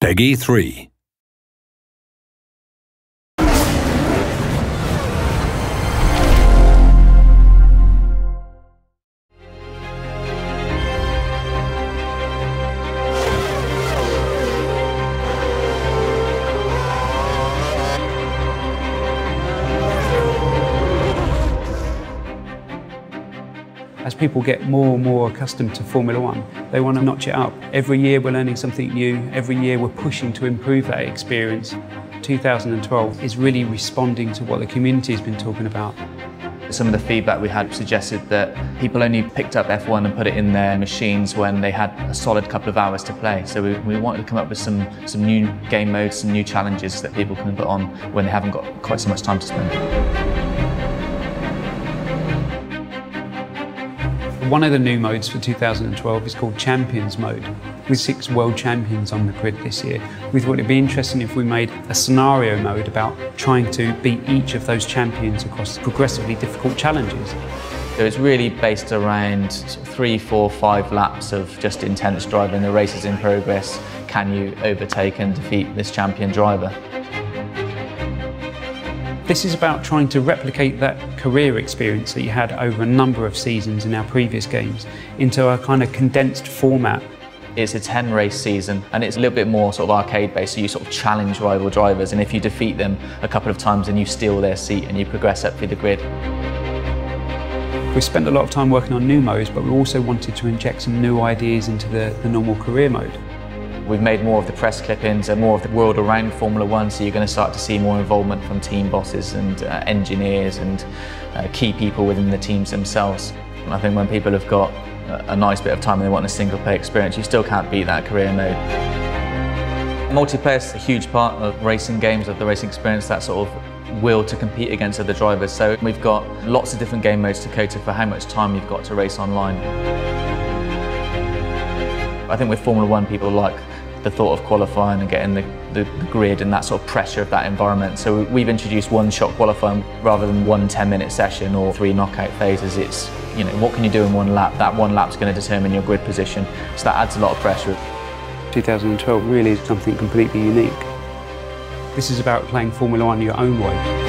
PEGI 3. As people get more and more accustomed to Formula One, they want to notch it up. Every year we're learning something new, every year we're pushing to improve that experience. 2012 is really responding to what the community has been talking about. Some of the feedback we had suggested that people only picked up F1 and put it in their machines when they had a solid couple of hours to play. So we, we wanted to come up with some, some new game modes, some new challenges that people can put on when they haven't got quite so much time to spend. One of the new modes for 2012 is called Champions Mode, with six world champions on the grid this year. We thought it'd be interesting if we made a scenario mode about trying to beat each of those champions across progressively difficult challenges. So it's really based around three, four, five laps of just intense driving. The race is in progress. Can you overtake and defeat this champion driver? This is about trying to replicate that career experience that you had over a number of seasons in our previous games into a kind of condensed format. It's a 10 race season and it's a little bit more sort of arcade based, so you sort of challenge rival drivers and if you defeat them a couple of times then you steal their seat and you progress up through the grid. We spent a lot of time working on new modes, but we also wanted to inject some new ideas into the, the normal career mode. We've made more of the press clippings and more of the world around Formula One, so you're going to start to see more involvement from team bosses and uh, engineers and uh, key people within the teams themselves. And I think when people have got a nice bit of time and they want a single player experience, you still can't beat that career mode. Multiplayer is a huge part of racing games, of the racing experience, that sort of will to compete against other drivers. So we've got lots of different game modes to cater for how much time you've got to race online. I think with Formula One, people like the thought of qualifying and getting the, the, the, grid and that sort of pressure of that environment. So we've introduced one shot qualifying rather than one 10 minute session or three knockout phases. It's, you know, what can you do in one lap? That one lap's going to determine your grid position. So that adds a lot of pressure. 2012 really is something completely unique. This is about playing Formula One your own way.